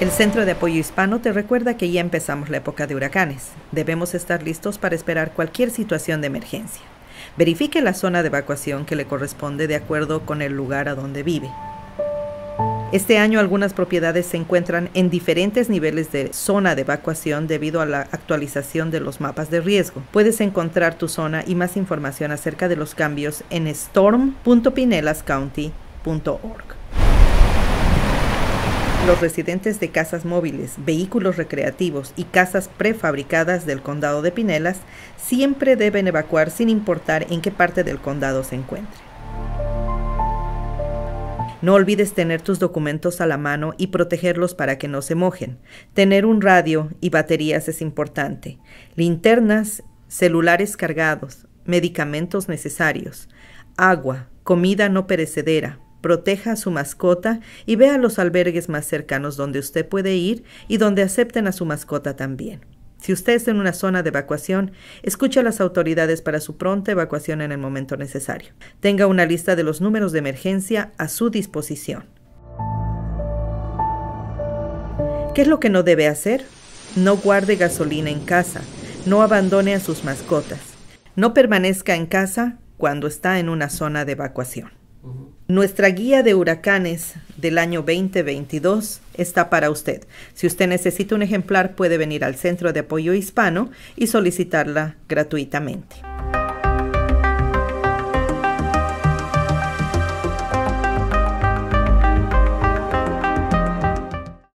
El Centro de Apoyo Hispano te recuerda que ya empezamos la época de huracanes. Debemos estar listos para esperar cualquier situación de emergencia. Verifique la zona de evacuación que le corresponde de acuerdo con el lugar a donde vive. Este año algunas propiedades se encuentran en diferentes niveles de zona de evacuación debido a la actualización de los mapas de riesgo. Puedes encontrar tu zona y más información acerca de los cambios en storm.pinelascounty.org. Los residentes de casas móviles, vehículos recreativos y casas prefabricadas del condado de Pinelas siempre deben evacuar sin importar en qué parte del condado se encuentre. No olvides tener tus documentos a la mano y protegerlos para que no se mojen. Tener un radio y baterías es importante. Linternas, celulares cargados, medicamentos necesarios, agua, comida no perecedera, proteja a su mascota y vea los albergues más cercanos donde usted puede ir y donde acepten a su mascota también. Si usted está en una zona de evacuación, escuche a las autoridades para su pronta evacuación en el momento necesario. Tenga una lista de los números de emergencia a su disposición. ¿Qué es lo que no debe hacer? No guarde gasolina en casa, no abandone a sus mascotas, no permanezca en casa cuando está en una zona de evacuación. Nuestra guía de huracanes del año 2022 está para usted. Si usted necesita un ejemplar, puede venir al Centro de Apoyo Hispano y solicitarla gratuitamente.